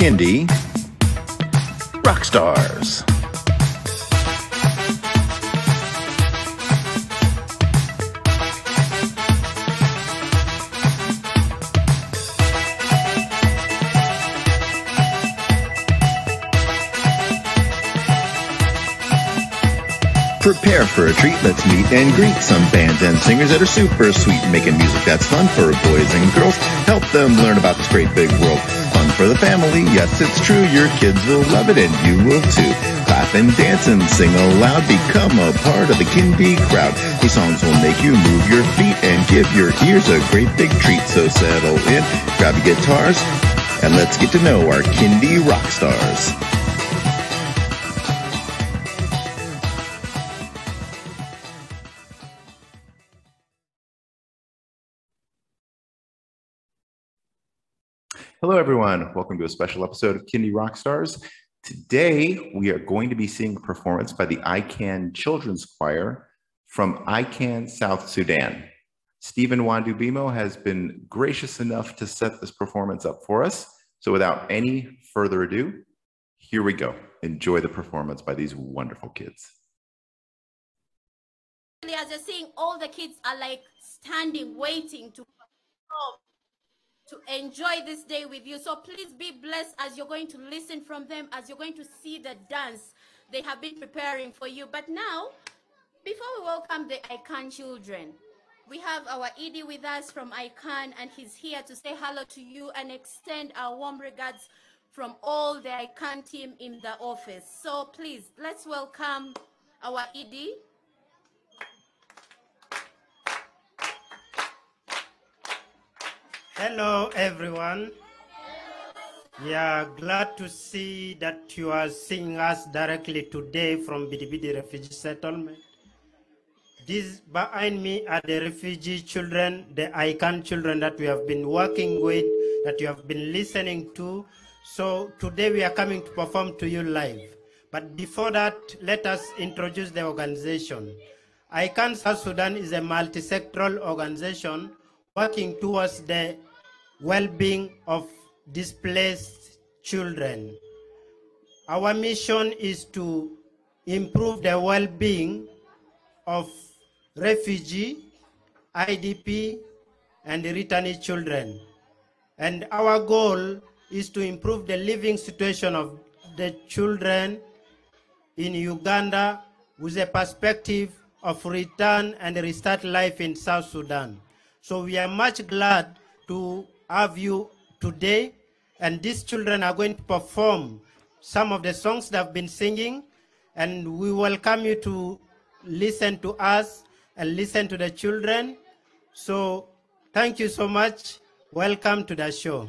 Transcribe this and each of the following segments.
Kindie Rock Stars. Prepare for a treat. Let's meet and greet some bands and singers that are super sweet, making music that's fun for boys and girls. Help them learn about this great big world. For the family. Yes, it's true. Your kids will love it and you will too. Clap and dance and sing aloud. Become a part of the Kindie crowd. These songs will make you move your feet and give your ears a great big treat. So settle in, grab your guitars, and let's get to know our Kindie rock stars. Hello, everyone. Welcome to a special episode of Kindie Rock Stars. Today, we are going to be seeing a performance by the I CAN Children's Choir from I CAN, South Sudan. Stephen Wandubimo has been gracious enough to set this performance up for us. So without any further ado, here we go. Enjoy the performance by these wonderful kids. As you're seeing, all the kids are like standing, waiting to perform to enjoy this day with you. So please be blessed as you're going to listen from them, as you're going to see the dance they have been preparing for you. But now, before we welcome the I CAN children, we have our ED with us from I CAN, and he's here to say hello to you and extend our warm regards from all the I CAN team in the office. So please, let's welcome our ED. Hello, everyone. We are glad to see that you are seeing us directly today from Bidibidi Refugee Settlement. These behind me are the refugee children, the I CAN children that we have been working with, that you have been listening to. So today we are coming to perform to you live. But before that, let us introduce the organization. I CAN South Sudan is a multi-sectoral organization working towards the well-being of displaced children. Our mission is to improve the well-being of refugee, IDP, and returnee children. And our goal is to improve the living situation of the children in Uganda with a perspective of return and restart life in South Sudan. So we are much glad to have you today. And these children are going to perform some of the songs they've been singing. And we welcome you to listen to us and listen to the children. So thank you so much. Welcome to the show.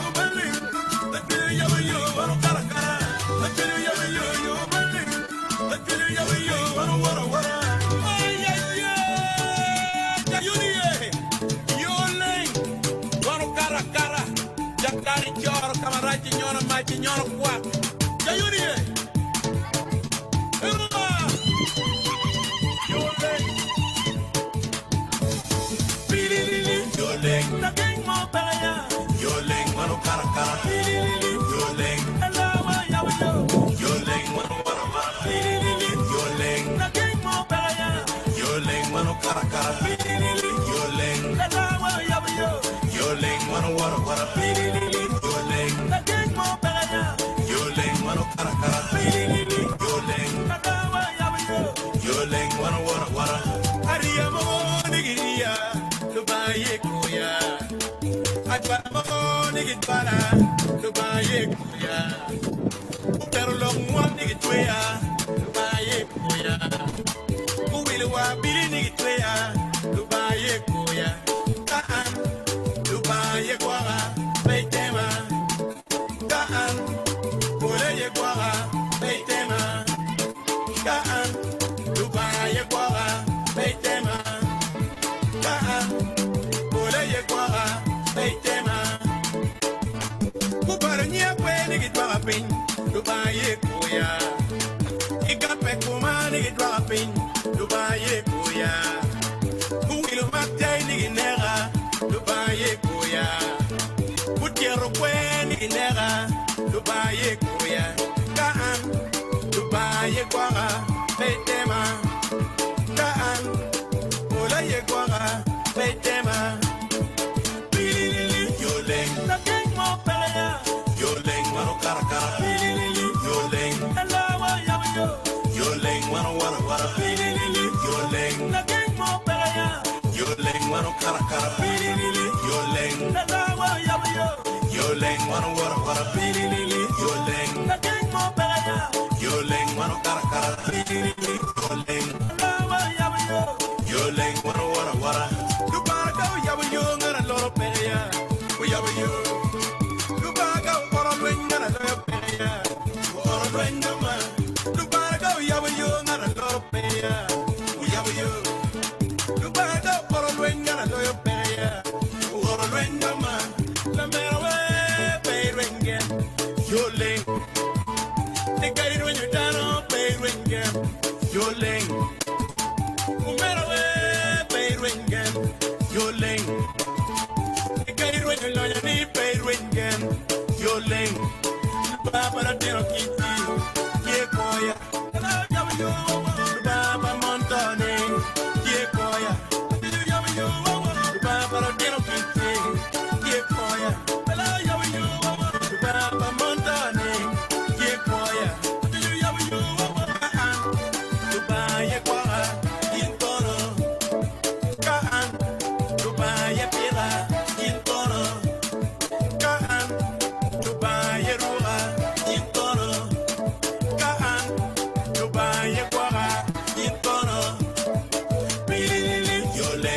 Kara, Kabaya, Pero Long One Nigga Twaya. kwanga petema. Kaan ola ye kwanga petema. Pililili yoleng nakeng mo pelaya yoleng maro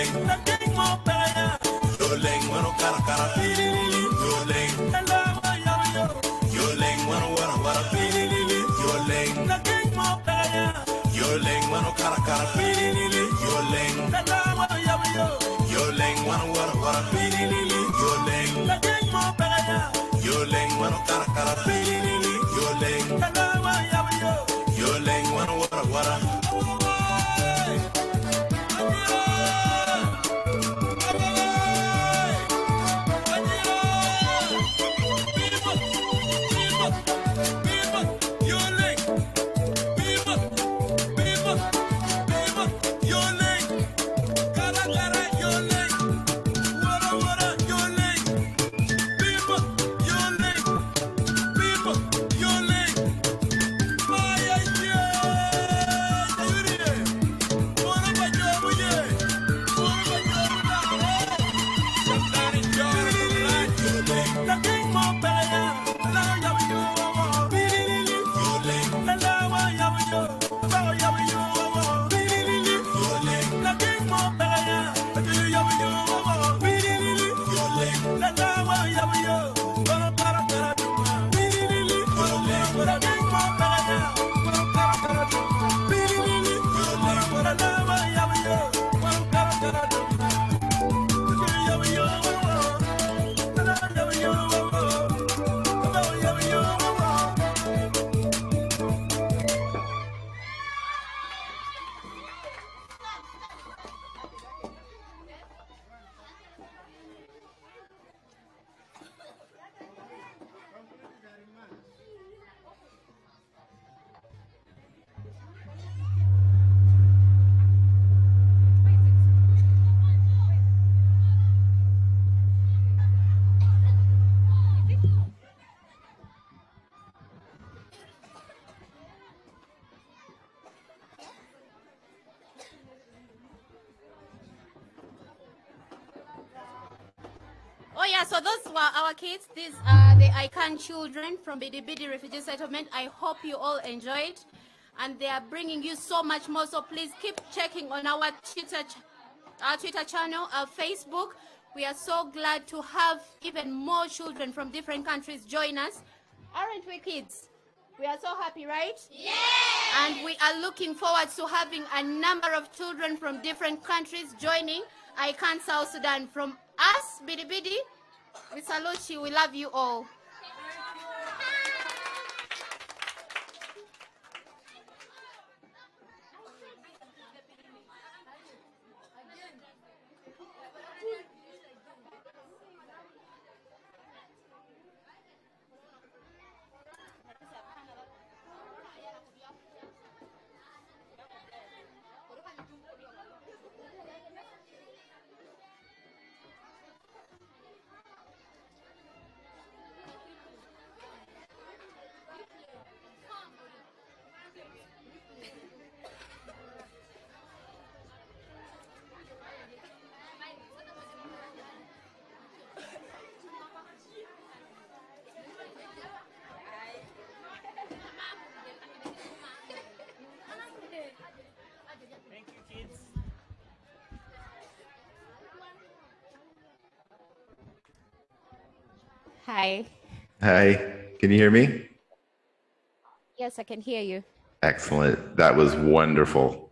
Doleng, nating mo tayo Doleng, wano kara kara mo so those were our kids. These are the I CAN children from Bidibidi Refugee Settlement. I hope you all enjoyed. And they are bringing you so much more. So please keep checking on our Twitter, our Twitter channel, our Facebook. We are so glad to have even more children from different countries join us. Aren't we, kids? We are so happy, right? Yeah! And we are looking forward to having a number of children from different countries joining I CAN South Sudan. From us, Bidibidi, we salute you. We love you all. Hi. Hi, can you hear me? Yes, I can hear you. Excellent. That was wonderful.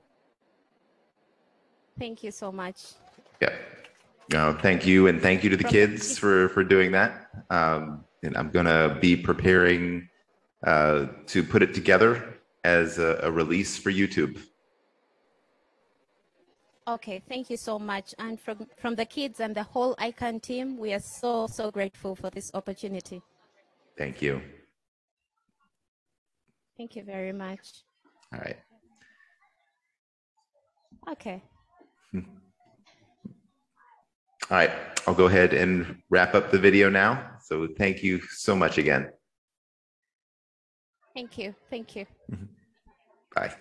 Thank you so much. Yeah. No, thank you, and thank you to the kids for for doing that. Um, and I'm gonna be preparing uh, to put it together as a, a release for YouTube. Okay, thank you so much. And from, from the kids and the whole I CAN team, we are so, so grateful for this opportunity. Thank you. Thank you very much. All right. Okay. All right. I'll go ahead and wrap up the video now. So thank you so much again. Thank you. Thank you. Bye.